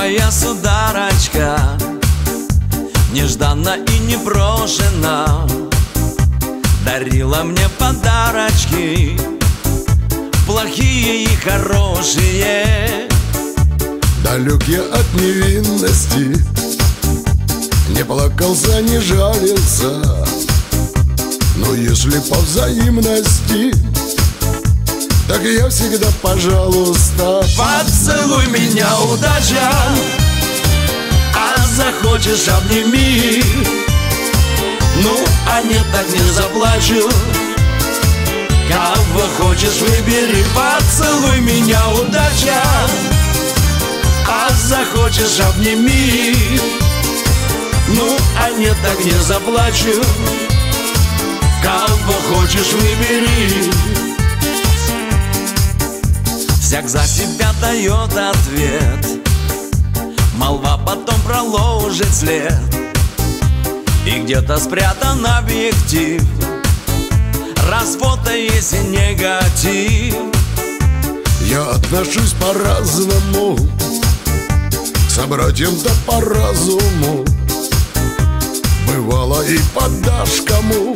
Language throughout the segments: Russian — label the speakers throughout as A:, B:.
A: моя сударочка Нежданно и непрошенно, Дарила мне подарочки Плохие и хорошие.
B: Далек я от невинности Не плакался, не жалился. Но если по взаимности Так я всегда пожалуйста
A: Поцелуй меня, удача. А захочешь, обними. Ну, а нет, так не заплачу. Кого хочешь, выбери. Поцелуй меня, удача. А захочешь, обними. Ну, а нет, так не заплачу. Кого хочешь, выбери Всяк за себя дает ответ. Молва потом проложит след. И где-то спрятан объектив. Развода есть и негатив?
B: Я отношусь по-разному. К собратьям-то по разуму Бывало и подашь кому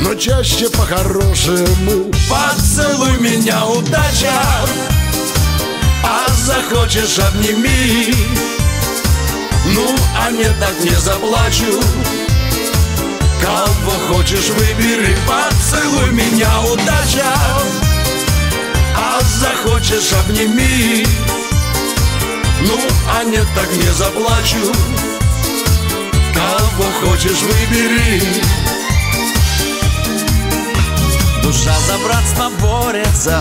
B: Но чаще по-хорошему.
A: Поцелуй меня, удача А захочешь, обними. Ну, а не так не заплачу. Кого хочешь, выбери. Поцелуй меня, удача А захочешь, обними. Ну, а не так не заплачу. Кого хочешь, выбери Душа за братство борется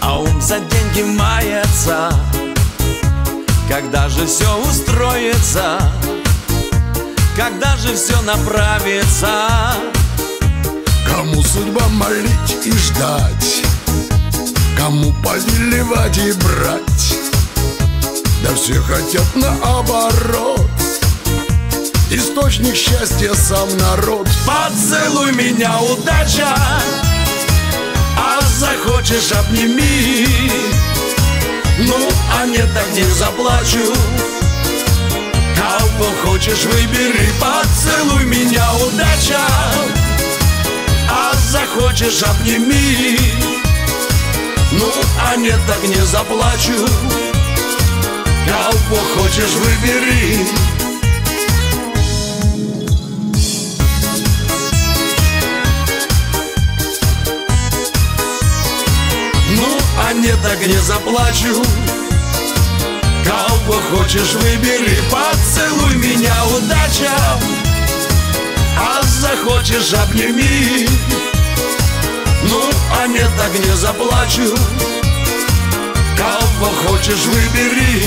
A: А ум за деньги мается. Когда же все устроится Когда же все направится?
B: Кому судьба молить и ждать? Кому повелевать и брать? Да все хотят наоборот Источник счастья сам народ.
A: Поцелуй меня, удача. А захочешь, обними. Ну, а не так не заплачу. Кого хочешь, выбери. Поцелуй меня, удача. А захочешь, обними. Ну, а не так не заплачу. Кого хочешь, выбери Ну, а не так не заплачу. Кого хочешь выбери Поцелуй меня, удача. А захочешь обними. Ну, а не так не заплачу. Кого хочешь выбери.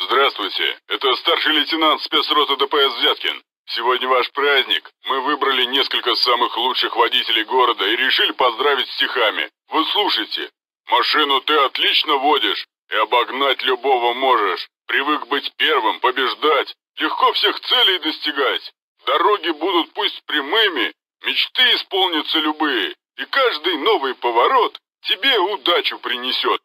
C: Здравствуйте, это старший лейтенант спецроты ДПС Взяткин. Сегодня ваш праздник. Мы выбрали несколько самых лучших водителей города и решили поздравить стихами. Вот слушайте. Машину ты отлично водишь и обогнать любого можешь. Привык быть первым, побеждать, легко всех целей достигать. Дороги будут пусть прямыми, мечты исполнятся любые, и каждый новый поворот тебе удачу принесет.